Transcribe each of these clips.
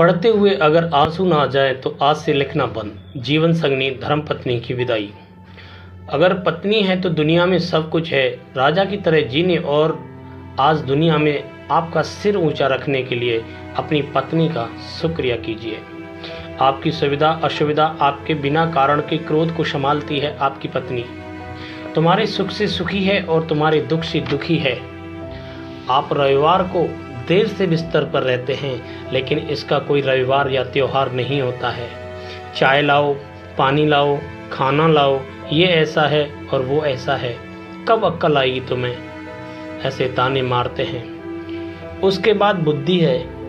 पढ़ते हुए अगर आँसू ना आ जाए तो आज से लिखना बंद। जीवन संगनी, धर्म पत्नी की विदाई। अगर पत्नी है तो दुनिया में सब कुछ है। राजा की तरह जीने और आज दुनिया में आपका सिर ऊँचा रखने के लिए अपनी पत्नी का शुक्रिया कीजिए। आपकी सुविधा, असुविधा आपके बिना कारण के क्रोध को संभालती है आपकी पत्नी। तुम्हारे सुख से सुखी है और तुम्हारे दुख से दुखी है। आप रविवार को देर से बिस्तर पर रहते हैं, लेकिन इसका कोई रविवार या त्यौहार नहीं होता है। चाय लाओ, पानी लाओ, खाना लाओ, ये ऐसा है और वो ऐसा है। कब अक्ल आएगी तुम्हें? ऐसे ताने मारते हैं। उसके बाद बुद्धि है।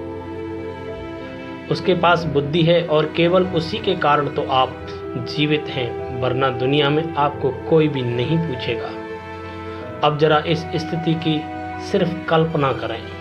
उसके पास बुद्धि है और केवल उसी के कारण तो आप जीवित हैं, वरना दुनिया में आपको कोई भी नहीं पूछेगा। अब जरा इस स्थिति की सिर्फ़ कल्पना करें।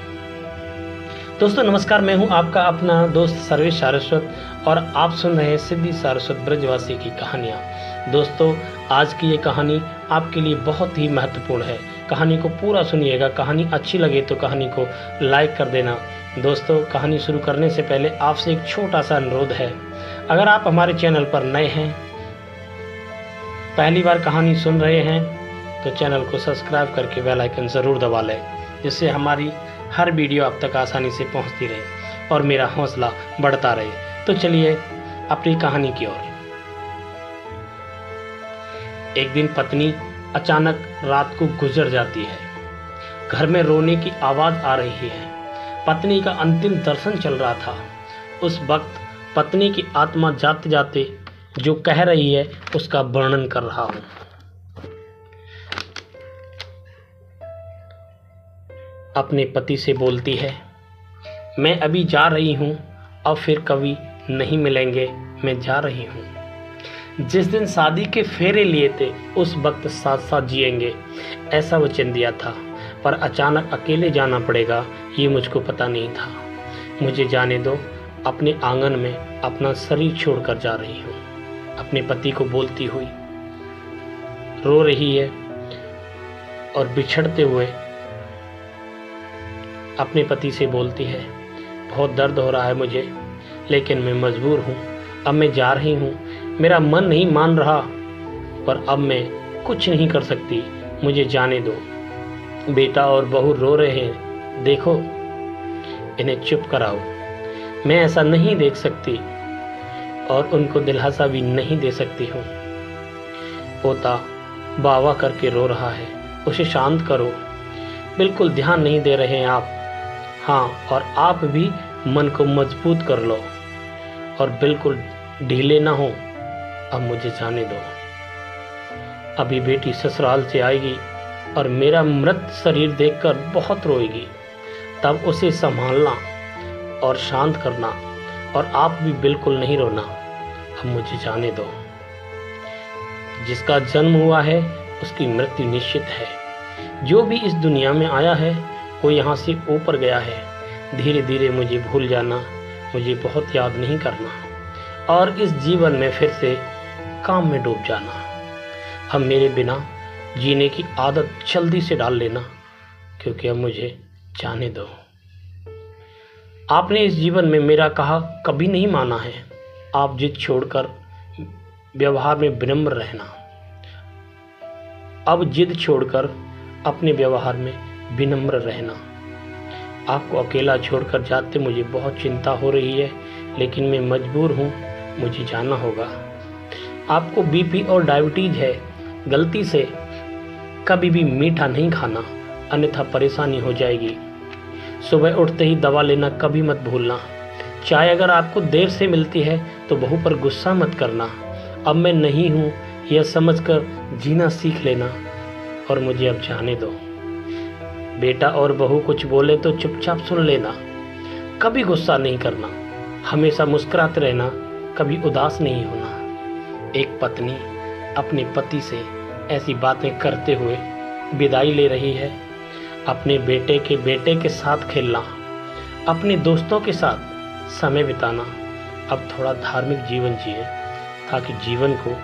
दोस्तों, नमस्कार, मैं हूँ आपका अपना दोस्त सर्वेश सारस्वत और आप सुन रहे हैं सिद्धि सारस्वत ब्रजवासी की कहानियाँ। दोस्तों, आज की ये कहानी आपके लिए बहुत ही महत्वपूर्ण है। कहानी को पूरा सुनिएगा। कहानी अच्छी लगे तो कहानी को लाइक कर देना। दोस्तों, कहानी शुरू करने से पहले आपसे एक छोटा सा अनुरोध है। अगर आप हमारे चैनल पर नए हैं, पहली बार कहानी सुन रहे हैं तो चैनल को सब्सक्राइब करके बेल आइकन ज़रूर दबा लें, जिससे हमारी हर वीडियो आप तक आसानी से पहुँचती रहे और मेरा हौसला बढ़ता रहे। तो चलिए अपनी कहानी की ओर। एक दिन पत्नी अचानक रात को गुजर जाती है। घर में रोने की आवाज़ आ रही है। पत्नी का अंतिम दर्शन चल रहा था। उस वक्त पत्नी की आत्मा जाते जाते जो कह रही है, उसका वर्णन कर रहा हूँ। अपने पति से बोलती है, मैं अभी जा रही हूँ अब फिर कभी नहीं मिलेंगे, मैं जा रही हूँ। जिस दिन शादी के फेरे लिए थे, उस वक्त साथ साथ जिएँगे। ऐसा वचन दिया था, पर अचानक अकेले जाना पड़ेगा, ये मुझको पता नहीं था। मुझे जाने दो, अपने आँगन में अपना शरीर छोड़कर जा रही हूँ। अपने पति को बोलती हुई, रो रही है और बिछड़ते हुए अपने पति से बोलती है, बहुत दर्द हो रहा है मुझे, लेकिन मैं मजबूर हूँ। अब मैं जा रही हूँ। मेरा मन नहीं मान रहा, पर अब मैं कुछ नहीं कर सकती। मुझे जाने दो। बेटा और बहू रो रहे हैं। देखो, इन्हें चुप कराओ। मैं ऐसा नहीं देख सकती और उनको दिलासा भी नहीं दे सकती हूँ। पोता बावा करके रो रहा है। उसे शांत करो। बिल्कुल ध्यान नहीं दे रहे हैं आप। हाँ और आप भी मन को मज़बूत कर लो और बिल्कुल ढीले ना हो। अब मुझे जाने दो। अभी बेटी ससुराल से आएगी और मेरा मृत शरीर देखकर बहुत रोएगी। तब उसे संभालना और शांत करना और आप भी बिल्कुल नहीं रोना। अब मुझे जाने दो। जिसका जन्म हुआ है, उसकी मृत्यु निश्चित है। जो भी इस दुनिया में आया है वो यहाँ से ऊपर गया है। धीरे धीरे मुझे भूल जाना, मुझे बहुत याद नहीं करना और इस जीवन में फिर से काम में डूब जाना। अब मेरे बिना जीने की आदत जल्दी से डाल लेना, क्योंकि अब मुझे जाने दो। आपने इस जीवन में मेरा कहा कभी नहीं माना है। आप जिद छोड़कर व्यवहार में विनम्र रहना। अब जिद छोड़कर अपने व्यवहार में विनम्र रहना। आपको अकेला छोड़कर जाते मुझे बहुत चिंता हो रही है, लेकिन मैं मजबूर हूँ, मुझे जाना होगा। आपको बीपी और डायबिटीज़ है, गलती से कभी भी मीठा नहीं खाना, अन्यथा परेशानी हो जाएगी। सुबह उठते ही दवा लेना कभी मत भूलना। चाय अगर आपको देर से मिलती है तो बहू पर गुस्सा मत करना। अब मैं नहीं हूँ, यह समझकर जीना सीख लेना, और मुझे अब जाने दो। बेटा और बहू कुछ बोले तो चुपचाप सुन लेना। कभी गुस्सा नहीं करना। हमेशा मुस्कुराते रहना। कभी उदास नहीं होना। एक पत्नी अपने पति से ऐसी बातें करते हुए विदाई ले रही है। अपने बेटे के बेटे के साथ खेलना। अपने दोस्तों के साथ समय बिताना। अब थोड़ा धार्मिक जीवन जिए, ताकि जीवन को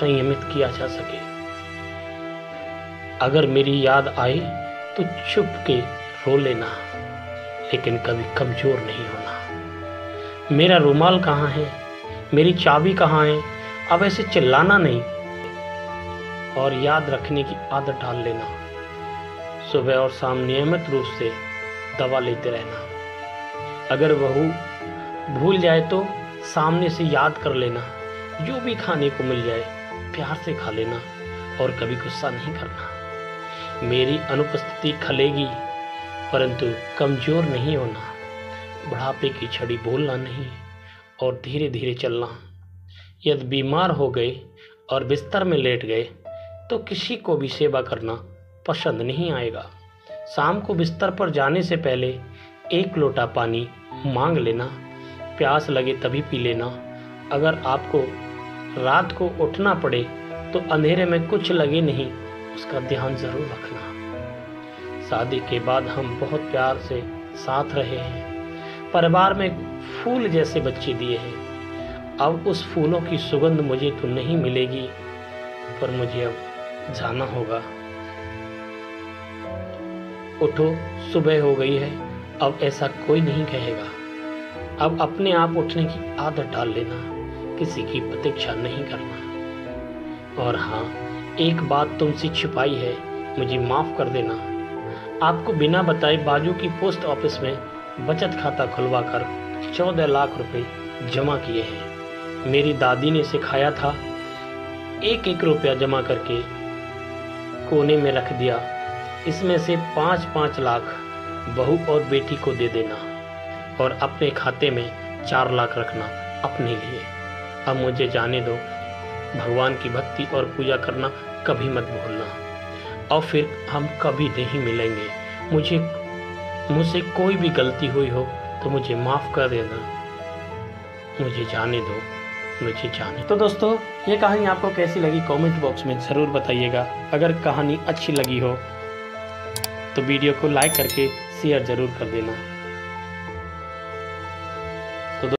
संयमित किया जा सके। अगर मेरी याद आए तो चुप के रो लेना, लेकिन कभी कमज़ोर नहीं होना। मेरा रुमाल कहाँ है? मेरी चाबी कहाँ है? अब ऐसे चिल्लाना नहीं। और याद रखने की आदत डाल लेना। सुबह और शाम नियमित रूप से दवा लेते रहना। अगर बहू भूल जाए तो सामने से याद कर लेना। जो भी खाने को मिल जाए, प्यार से खा लेना। और कभी गुस्सा नहीं करना। मेरी अनुपस्थिति खलेगी, परंतु कमज़ोर नहीं होना। बुढ़ापे की छड़ी बोलना नहीं और धीरे धीरे चलना। यदि बीमार हो गए और बिस्तर में लेट गए तो किसी को भी सेवा करना पसंद नहीं आएगा। शाम को बिस्तर पर जाने से पहले एक लोटा पानी मांग लेना, प्यास लगे तभी पी लेना। अगर आपको रात को उठना पड़े तो अंधेरे में कुछ लगे नहीं उसका ध्यान ज़रूर रखना। शादी के बाद हम बहुत प्यार से साथ रहे हैं। परिवार में फूल जैसे बच्चे दिए हैं। अब उस फूलों की सुगंध मुझे तो नहीं मिलेगी, पर मुझे अब जाना होगा। उठो, सुबह हो गई है, अब ऐसा कोई नहीं कहेगा। अब अपने आप उठने की आदत डाल लेना, किसी की प्रतीक्षा नहीं करना। और हाँ एक बात तुमसे छिपाई है, मुझे माफ़ कर देना। आपको बिना बताए बाजू की पोस्ट ऑफ़िस में बचत खाता खुलवा कर चौदह लाख रुपए जमा किए हैं। मेरी दादी ने सिखाया था, एक एक रुपया जमा करके कोने में रख दिया। इसमें से पाँच पाँच लाख बहू और बेटी को दे देना और अपने खाते में चार लाख रखना अपने लिए। अब मुझे जाने दो भगवान की भक्ति और पूजा करना कभी मत भूलना। और फिर हम कभी नहीं मिलेंगे। मुझे, मुझसे कोई भी गलती हुई हो तो मुझे माफ़ कर देना। मुझे जाने दो। मुझे जाने तो दोस्तों, ये कहानी आपको कैसी लगी कमेंट बॉक्स में ज़रूर बताइएगा। अगर कहानी अच्छी लगी हो तो वीडियो को लाइक करके शेयर ज़रूर कर देना।